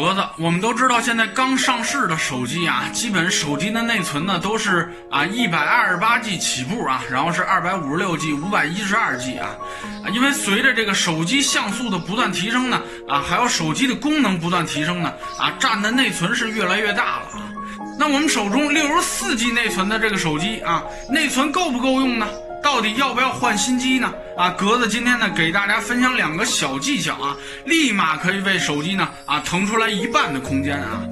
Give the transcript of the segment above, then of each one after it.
格子，我们都知道，现在刚上市的手机啊，基本手机的内存呢都是啊一百二十八 G 起步啊，然后是二百五十六 G、五百一十二 G 啊，啊，因为随着这个手机像素的不断提升呢，啊，还有手机的功能不断提升呢，啊，占的内存是越来越大了啊。那我们手中六十四 G 内存的这个手机啊，内存够不够用呢？到底要不要换新机呢？啊，格子今天呢给大家分享两个小技巧啊，立马可以为手机呢啊腾出来一半的空间啊。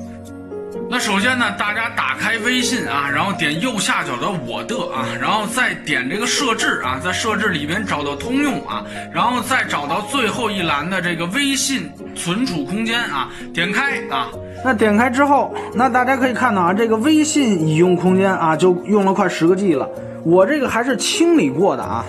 那首先呢，大家打开微信啊，然后点右下角的我的啊，然后再点这个设置啊，在设置里边找到通用啊，然后再找到最后一栏的这个微信存储空间啊，点开啊。那点开之后，那大家可以看到啊，这个微信已用空间啊就用了快十个 G 了。我这个还是清理过的啊，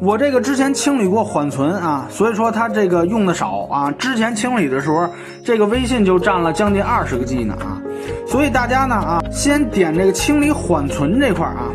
我这个之前清理过缓存啊，所以说它这个用的少啊。之前清理的时候，这个微信就占了将近二十个 G 呢啊。所以大家呢啊，先点这个清理缓存这块啊。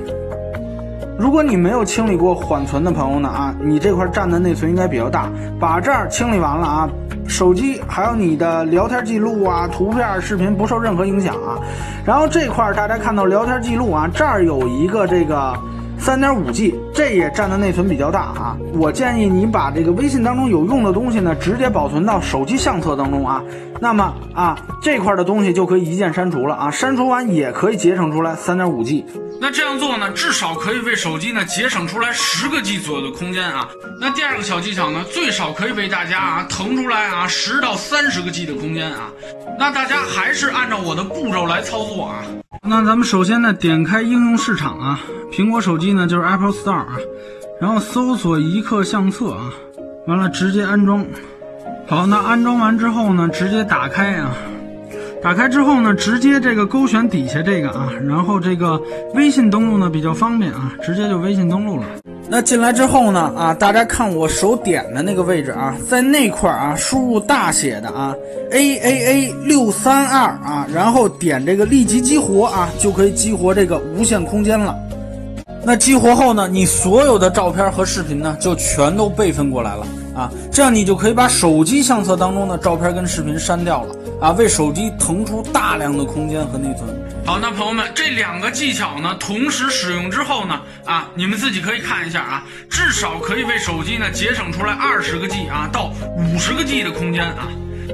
如果你没有清理过缓存的朋友呢啊，你这块占的内存应该比较大。把这儿清理完了啊，手机还有你的聊天记录啊、图片、视频不受任何影响啊。然后这块大家看到聊天记录啊，这儿有一个这个。三点五 G，这也占的内存比较大啊。我建议你把这个微信当中有用的东西呢，直接保存到手机相册当中啊。那么啊，这块的东西就可以一键删除了啊。删除完也可以节省出来三点五 G。那这样做呢，至少可以为手机呢节省出来十个 G 左右的空间啊。那第二个小技巧呢，最少可以为大家啊腾出来啊十到三十个 G 的空间啊。那大家还是按照我的步骤来操作啊。那咱们首先呢，点开应用市场啊，苹果手机呢就是 Apple Store 啊，然后搜索一刻相册啊，完了直接安装。好，那安装完之后呢，直接打开啊，打开之后呢，直接这个勾选底下这个啊，然后这个微信登录呢比较方便啊，直接就微信登录了。那进来之后呢，啊，大家看我手点的那个位置啊，在那块啊，输入大写的啊，A A A 六三二啊，然后点这个立即激活啊，就可以激活这个无限空间了。那激活后呢，你所有的照片和视频呢，就全都备份过来了啊，这样你就可以把手机相册当中的照片跟视频删掉了啊，为手机腾出大量的空间和内存。好，那朋友们，这两个技巧呢，同时使用之后呢，啊，你们自己可以看一下啊，至少可以为手机呢节省出来二十个 G 啊到五十个 G 的空间啊，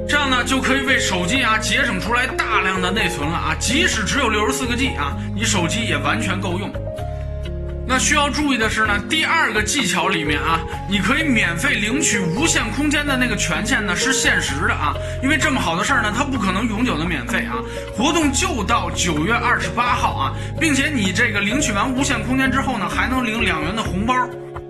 这样呢就可以为手机啊节省出来大量的内存了啊，即使只有六十四个 G 啊，你手机也完全够用。那需要注意的是呢，第二个技巧里面啊，你可以免费领取无限空间的那个权限呢，是限时的啊，因为这么好的事儿呢，它不可能永久的免费啊。活动就到九月二十八号啊，并且你这个领取完无限空间之后呢，还能领两元的红包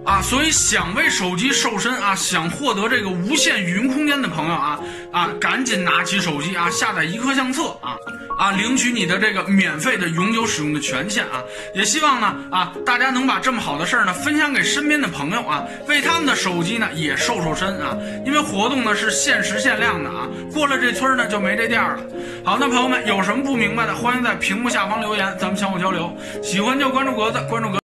啊。所以想为手机瘦身啊，想获得这个无限云空间的朋友啊啊，赶紧拿起手机啊，下载一刻相册啊。啊，领取你的这个免费的永久使用的权限啊！也希望呢啊，大家能把这么好的事儿呢分享给身边的朋友啊，为他们的手机呢也瘦瘦身啊！因为活动呢是限时限量的啊，过了这村呢就没这店了。好，那朋友们有什么不明白的，欢迎在屏幕下方留言，咱们相互交流。喜欢就关注格子，关注格。